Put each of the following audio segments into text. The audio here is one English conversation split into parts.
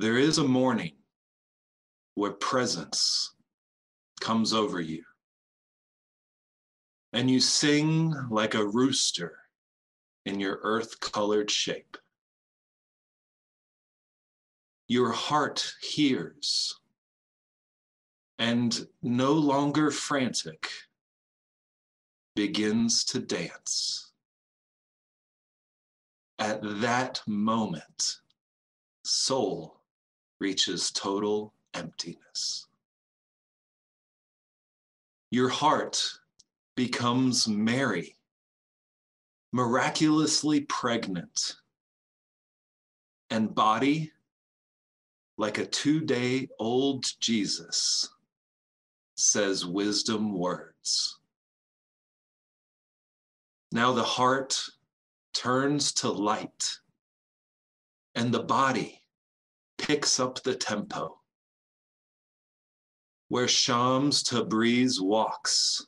There is a morning where presence comes over you. And you sing like a rooster in your earth colored shape. Your heart hears and no longer frantic begins to dance. At that moment, soul reaches total emptiness. Your heart becomes Mary, miraculously pregnant, and body like a two day old Jesus says wisdom words. Now the heart turns to light and the body picks up the tempo. Where Shams Tabriz walks,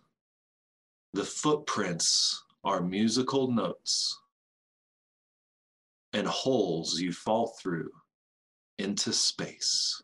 the footprints are musical notes and holes you fall through into space.